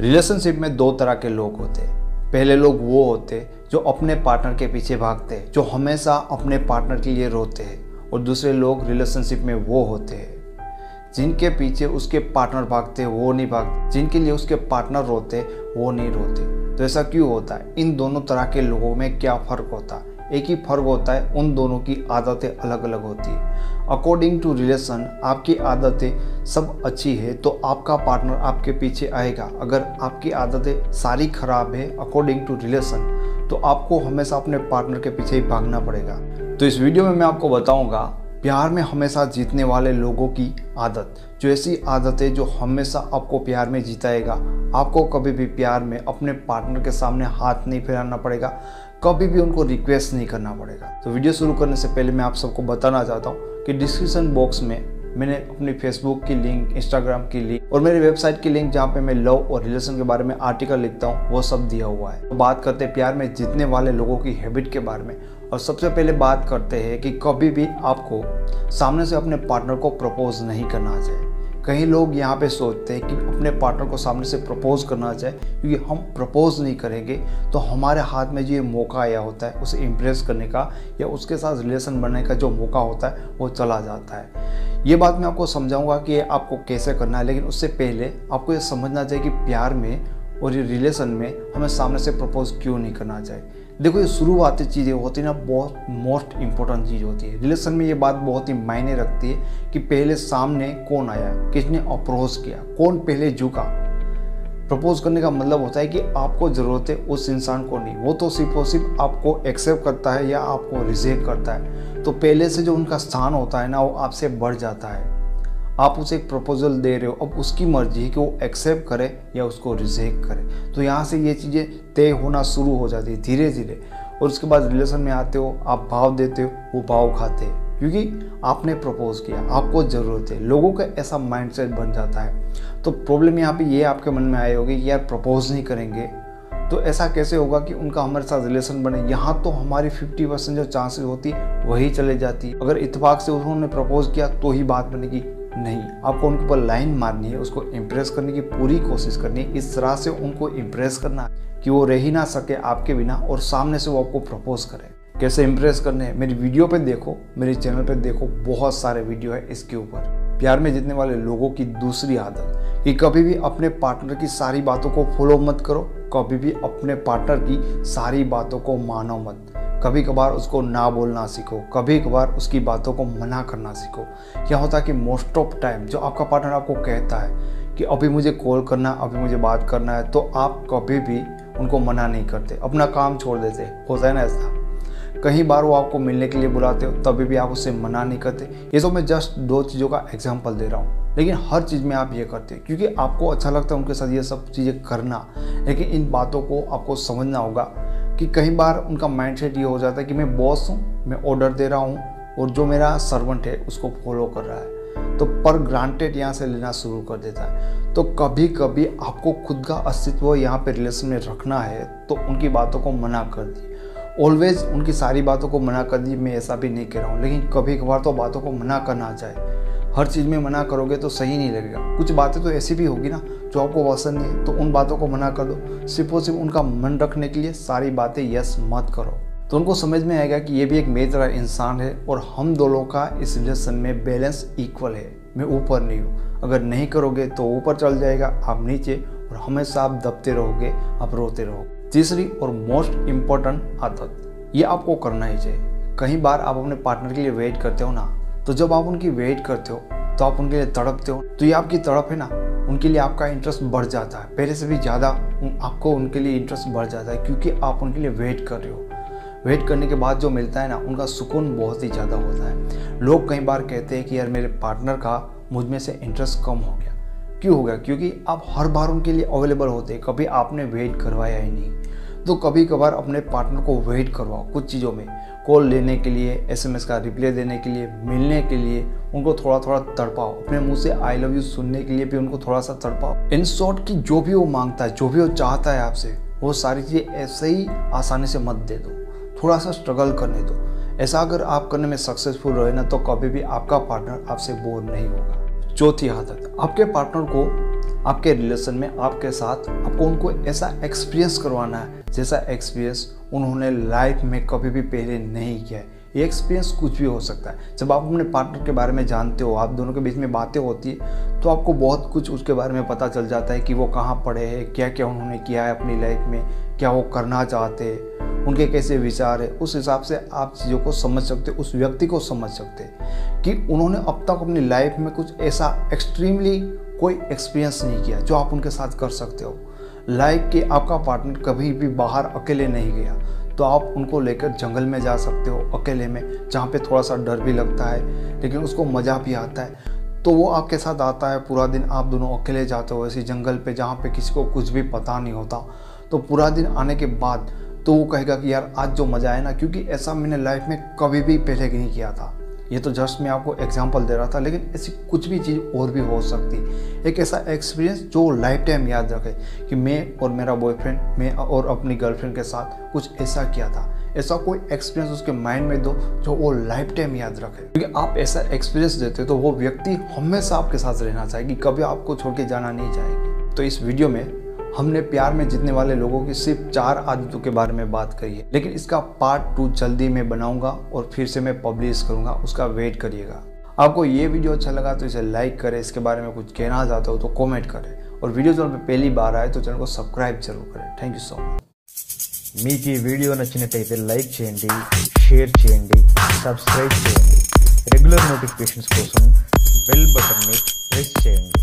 Relationship में दो तरह के लोग होते पहले लोग वो होते जो अपने पार्टनर के पीछे भागते जो हमेशा अपने पार्टनर के लिए रोते हैं, और दूसरे लोग रिलेशनशिप में वो होते हैं। जिनके पीछे उसके पार्टनर भागते वो नहीं भागते। जिनके लिए उसके पार्टनर रोते वो नहीं रोते। तो ऐसा क्यों होता है? इन दोनों तरह के लोगों में क्या फ़र्क होता है? एक ही फ़र्क होता है, उन दोनों की आदतें अलग अलग होती है। अकॉर्डिंग टू रिलेशन आपकी आदतें सब अच्छी है तो आपका पार्टनर आपके पीछे आएगा। अगर आपकी आदतें सारी खराब है अकॉर्डिंग टू रिलेशन तो आपको हमेशा अपने पार्टनर के पीछे ही भागना पड़ेगा। तो इस वीडियो में मैं आपको बताऊँगा, प्यार में हमेशा जीतने वाले लोगों की आदत। जो ऐसी आदत है जो हमेशा आपको प्यार में जिताएगा, आपको कभी भी प्यार में अपने पार्टनर के सामने हाथ नहीं फैलाना पड़ेगा, कभी भी उनको रिक्वेस्ट नहीं करना पड़ेगा। तो वीडियो शुरू करने से पहले मैं आप सबको बताना चाहता हूँ कि डिस्क्रिप्शन बॉक्स में मैंने अपनी फेसबुक की लिंक इंस्टाग्राम की लिंक और मेरी वेबसाइट की लिंक जहाँ पे मैं लव और रिलेशन के बारे में आर्टिकल लिखता हूँ, वो सब दिया हुआ है। तो बात करते हैं प्यार में जीतने वाले लोगों की हैबिट के बारे में। और सबसे पहले बात करते हैं कि कभी भी आपको सामने से अपने पार्टनर को प्रपोज नहीं करना चाहिए। कई लोग यहाँ पे सोचते हैं कि अपने पार्टनर को सामने से प्रपोज करना चाहिए, क्योंकि हम प्रपोज नहीं करेंगे तो हमारे हाथ में जो ये मौका आया होता है, उसे इम्प्रेस करने का या उसके साथ रिलेशन बनने का जो मौका होता है, वो चला जाता है। ये बात मैं आपको समझाऊँगा कि आपको कैसे करना है, लेकिन उससे पहले आपको ये समझना चाहिए कि प्यार में और ये रिलेशन में हमें सामने से प्रपोज क्यों नहीं करना चाहिए। देखो, ये शुरुआती चीज़ें होती है ना, बहुत मोस्ट इंपॉर्टेंट चीज़ होती है। रिलेशन में ये बात बहुत ही मायने रखती है कि पहले सामने कौन आया, किसने अप्रोच किया, कौन पहले झुका। प्रपोज करने का मतलब होता है कि आपको ज़रूरत है उस इंसान को नहीं। वो तो सिर्फ़ और सिर्फ़ आपको एक्सेप्ट करता है या आपको रिजेक्ट करता है। तो पहले से जो उनका स्थान होता है ना, वो आपसे बढ़ जाता है। आप उसे एक प्रपोजल दे रहे हो, अब उसकी मर्ज़ी है कि वो एक्सेप्ट करे या उसको रिजेक्ट करे। तो यहाँ से ये चीज़ें तय होना शुरू हो जाती है धीरे धीरे और उसके बाद रिलेशन में आते हो, आप भाव देते हो, वो भाव खाते हैं। क्योंकि आपने प्रपोज किया, आपको ज़रूरत है। लोगों का ऐसा माइंडसेट बन जाता है। तो प्रॉब्लम यहाँ पे ये आपके मन में आए होगी कि यार प्रपोज नहीं करेंगे। तो ऐसा कैसे होगा कि उनका हमारे साथ रिलेशन बने? यहाँ तो हमारी 50 परसेंट जो चांसेस होती वही चले जाती अगर इतफाक से उन्होंने प्रपोज किया तो ही बात बनेगी। नहीं, आपको उनके ऊपर लाइन मारनी है, उसको इम्प्रेस करने की पूरी कोशिश करनी है, इस तरह से उनको इम्प्रेस करना कि वो रह ही ना सके आपके बिना और सामने से वो आपको प्रपोज करे। कैसे इम्प्रेस करने हैं? मेरी वीडियो पे देखो, मेरे चैनल पे देखो, बहुत सारे वीडियो है इसके ऊपर। प्यार में जीतने वाले लोगों की दूसरी आदत, कि कभी भी अपने पार्टनर की सारी बातों को फॉलो मत करो, कभी भी अपने पार्टनर की सारी बातों को मानो मत। कभी कभार उसको ना बोलना सीखो कभी कभार उसकी बातों को मना करना सीखो। क्या होता है कि मोस्ट ऑफ़ टाइम जो आपका पार्टनर आपको कहता है कि अभी मुझे कॉल करना अभी मुझे बात करना है तो आप कभी भी उनको मना नहीं करते, अपना काम छोड़ देते। होता है ना ऐसा? कई बार वो आपको मिलने के लिए बुलाते हो, तभी भी आप उससे मना नहीं करते। ये तो मैं जस्ट दो चीज़ों का एग्ज़ाम्पल दे रहा हूँ। लेकिन हर चीज़ में आप ये करते क्योंकि आपको अच्छा लगता है उनके साथ ये सब चीज़ें करना। लेकिन इन बातों को आपको समझना होगा। कि कई बार उनका माइंडसेट ये हो जाता है कि मैं बॉस हूँ, मैं ऑर्डर दे रहा हूँ और जो मेरा सर्वेंट है, उसको फॉलो कर रहा है। तो पर ग्रांटेड यहाँ से लेना शुरू कर देता है। तो कभी कभी आपको खुद का अस्तित्व यहाँ पे रिलेशन में रखना है तो उनकी बातों को मना कर दी ऑलवेज उनकी सारी बातों को मना कर दी मैं ऐसा भी नहीं कह रहा हूँ। लेकिन कभी कभार तो बातों को मना करना चाहिए हर चीज़ में मना करोगे तो सही नहीं लगेगा। कुछ बातें तो ऐसी भी होगी ना, जो आपको पसंद नहीं है तो उन बातों को मना कर दो। सिर्फ़ और सिर्फ़ उनका मन रखने के लिए सारी बातें यस मत करो। तो उनको समझ में आएगा कि ये भी एक मेरी तरह इंसान है और हम दोनों का इस रिलेशन में बैलेंस इक्वल है। मैं ऊपर नहीं हूँ। अगर नहीं करोगे तो ऊपर चल जाएगा, आप नीचे और हमेशा आप दबते रहोगे, आप रोते रहोगे। तीसरी और मोस्ट इंपॉर्टेंट आदत, ये आपको करना ही चाहिए। कई बार आप अपने पार्टनर के लिए वेट करते हो ना तो जब आप उनकी वेट करते हो तो आप उनके लिए तड़पते हो तो ये आपकी तड़प है ना? उनके लिए आपका इंटरेस्ट बढ़ जाता है। पहले से भी ज़्यादा आपको उनके लिए इंटरेस्ट बढ़ जाता है, क्योंकि आप उनके लिए वेट कर रहे हो। वेट करने के बाद जो मिलता है ना, उनका सुकून बहुत ही ज़्यादा होता है। लोग कई बार कहते हैं कि, यार, मेरे पार्टनर का मुझमें से इंटरेस्ट कम हो गया। क्यों हो गया? क्योंकि आप हर बार उनके लिए अवेलेबल होते कभी आपने वेट करवाया ही नहीं। तो कभी कभार अपने पार्टनर को वेट करवाओ कुछ चीज़ों में। कॉल लेने के लिए एसएमएस का रिप्लाई देने के लिए, मिलने के लिए, उनको थोड़ा थोड़ा तड़पाओ। अपने मुँह से आई लव यू सुनने के लिए भी उनको थोड़ा सा तड़पाओ। इन शॉर्ट की जो भी वो माँगता है, जो भी वो चाहता है आपसे, वो सारी चीज़ें ऐसे ही आसानी से मत दे दो। थोड़ा सा स्ट्रगल करने दो। ऐसा अगर आप करने में सक्सेसफुल रहे ना तो कभी भी आपका पार्टनर आपसे बोर नहीं होगा। चौथी आदत, आपके पार्टनर को आपके रिलेशन में, आपके साथ आपको उनको ऐसा एक्सपीरियंस करवाना है, जैसा एक्सपीरियंस उन्होंने लाइफ में कभी भी पहले नहीं किया है। ये एक्सपीरियंस कुछ भी हो सकता है। जब आप अपने पार्टनर के बारे में जानते हो, आप दोनों के बीच में बातें होती है तो आपको बहुत कुछ उसके बारे में पता चल जाता है कि वो कहाँ पढ़े हैं क्या क्या उन्होंने किया है अपनी लाइफ में, क्या वो करना चाहते हैं, उनके कैसे विचार है। उस हिसाब से आप चीज़ों को समझ सकते उस व्यक्ति को समझ सकते कि उन्होंने अब तक अपनी लाइफ में कुछ ऐसा एक्सट्रीमली कोई एक्सपीरियंस नहीं किया जो आप उनके साथ कर सकते हो। लाइक कि आपका पार्टनर कभी भी बाहर अकेले नहीं गया तो आप उनको लेकर जंगल में जा सकते हो अकेले में, जहाँ पे थोड़ा सा डर भी लगता है, लेकिन उसको मज़ा भी आता है। तो वो आपके साथ आता है, पूरा दिन आप दोनों अकेले जाते हो ऐसे जंगल पे जहाँ पे किसी को कुछ भी पता नहीं होता। तो पूरा दिन आने के बाद तो वो कहेगा कि यार आज जो मज़ा आया ना, क्योंकि ऐसा मैंने लाइफ में कभी भी पहले नहीं किया था। ये तो जस्ट मैं आपको एग्जांपल दे रहा था, लेकिन ऐसी कुछ भी चीज़ और भी हो सकती। एक ऐसा एक्सपीरियंस जो लाइफ टाइम याद रखे कि मैं और मेरा बॉयफ्रेंड मैं और अपनी गर्लफ्रेंड के साथ कुछ ऐसा किया था। ऐसा कोई एक्सपीरियंस उसके माइंड में दो जो वो लाइफ टाइम याद रखे। क्योंकि आप ऐसा एक्सपीरियंस देते हो तो वो व्यक्ति हमेशा आपके साथ रहना चाहेगी, कभी आपको छोड़ के जाना नहीं चाहेगी। तो इस वीडियो में हमने प्यार में जीतने वाले लोगों की सिर्फ चार आदतों के बारे में बात करी है लेकिन इसका पार्ट टू जल्दी मैं बनाऊंगा और फिर से मैं पब्लिश करूंगा उसका वेट करिएगा आपको ये वीडियो अच्छा लगा तो इसे लाइक करें इसके बारे में कुछ कहना चाहते हो तो कमेंट करें और वीडियो चैनल पर पहली बार आए तो चैनल को सब्सक्राइब जरूर करें थैंक यू सो मच మీకు ఈ వీడియో నచ్చినట్టయితే లైక్ చేయండి షేర్ చేయండి సబ్స్క్రైబ్ చేయండి రెగ్యులర్ నోటిఫికేషన్స్ కోసం బెల్ బటన్ని ప్రెస్ చేయండి